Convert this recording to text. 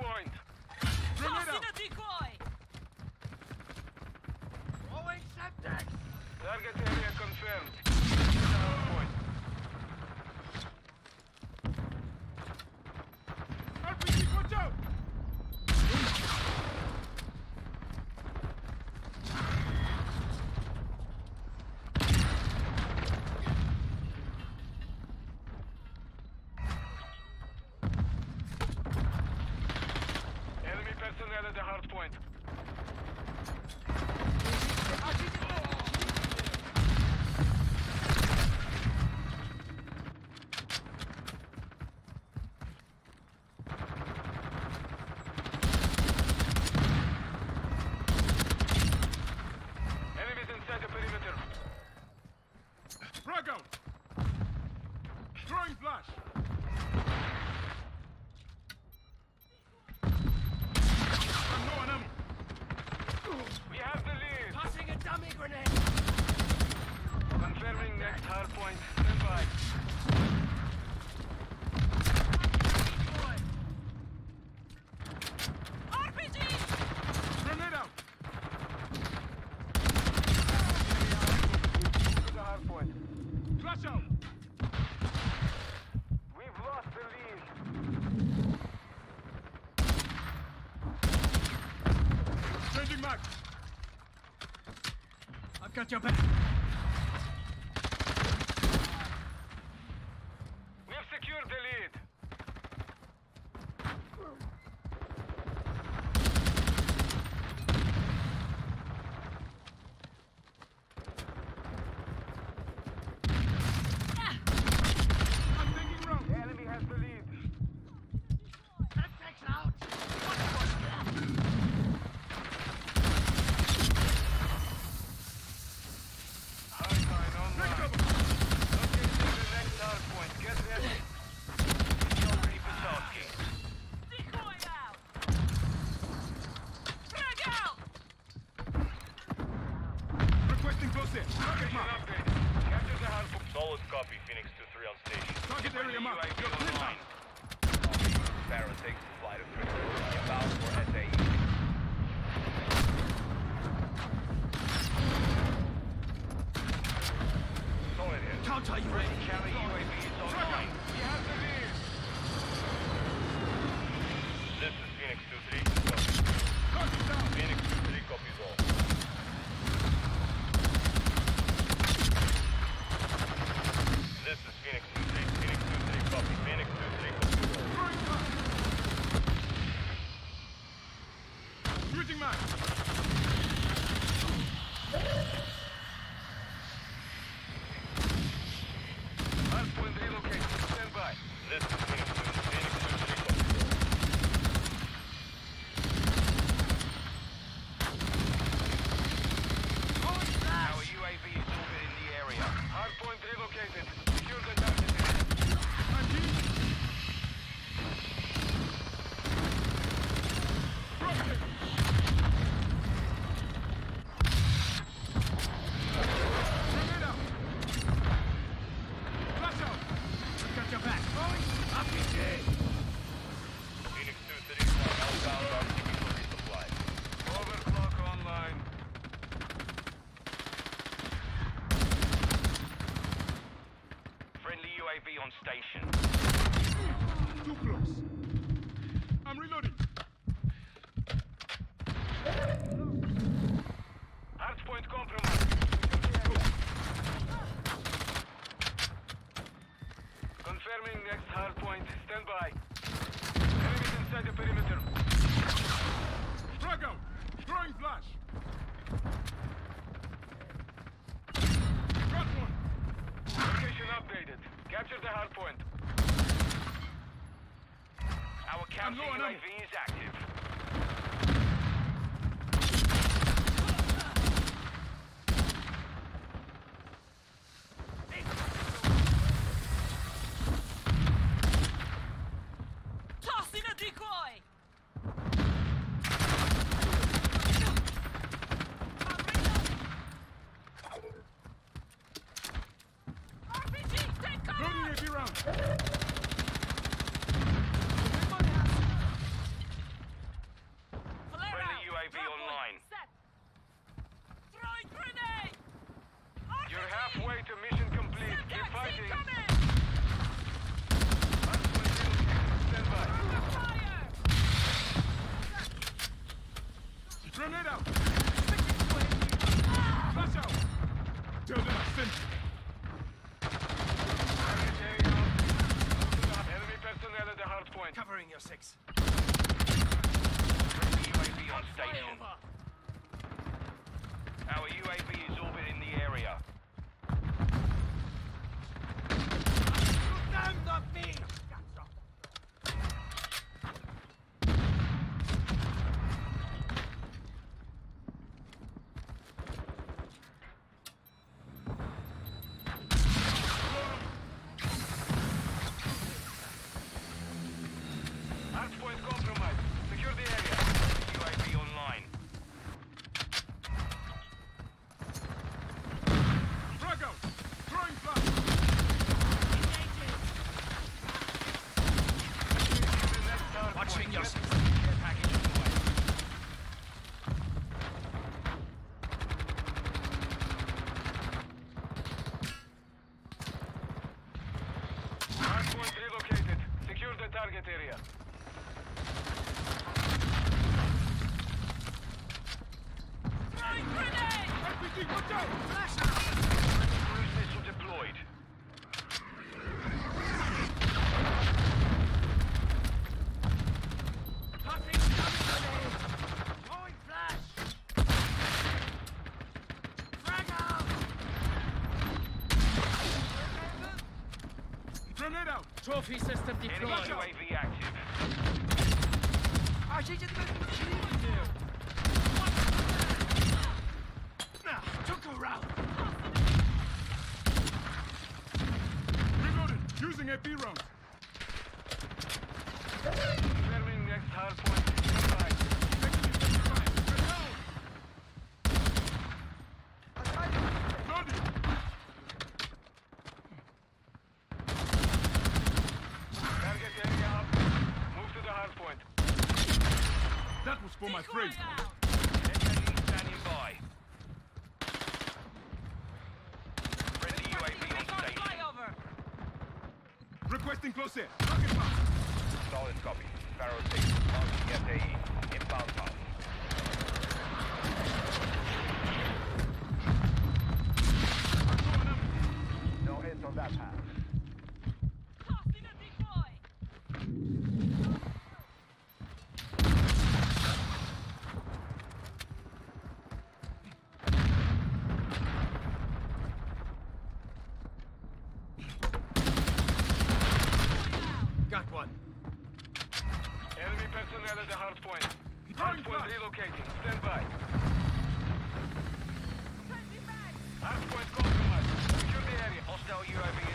point. Grenada! decoy! Throwing Semtex! Target area confirmed. Point. the hard point. got your back. Copy, Phoenix 2-3 on station. Target area marked. You're clear line. Barrel takes the flight of three. Inbound for FAE. Solid hit. Counter UAV. Carry on station. Too close. I'm reloading. Hardpoint compromised. Confirming next hardpoint. Stand by. Enemies inside the perimeter. I'm low on ammo. UAV is active. Tossing a decoy! Enemy personnel at the hard point. Covering your six. UAV on station. Our UAV is orbiting the area. Hard point compromised. Secure the area. UAV online. Frag out! Throwing flash! The next hard Watching point. your Get- six. Care package on the way. Hard point relocated. Secure the target area. Throwing grenade! RPG, watch out! Flash Cruise missile deployed. Throwing flash! Frag out! Grenade out! Trophy system Enemy deployed. UAV active. Nah, took her out! Reloaded! Using AP rounds! Determining next hard point. Stand by. Loaded! Target area up. Move to the hard point. That was for my Decoy friend. standing by. Friendly UAV on station. Requesting close air. Target mark. Solid copy. Sparrow 6. Launching FAE. Inbound path. No hits on that path. Tossing a decoy! Got one. Enemy at the hard point. Hard point relocating. Stand by. Changing! Hard point compromised. Secure the area. Hostile UAV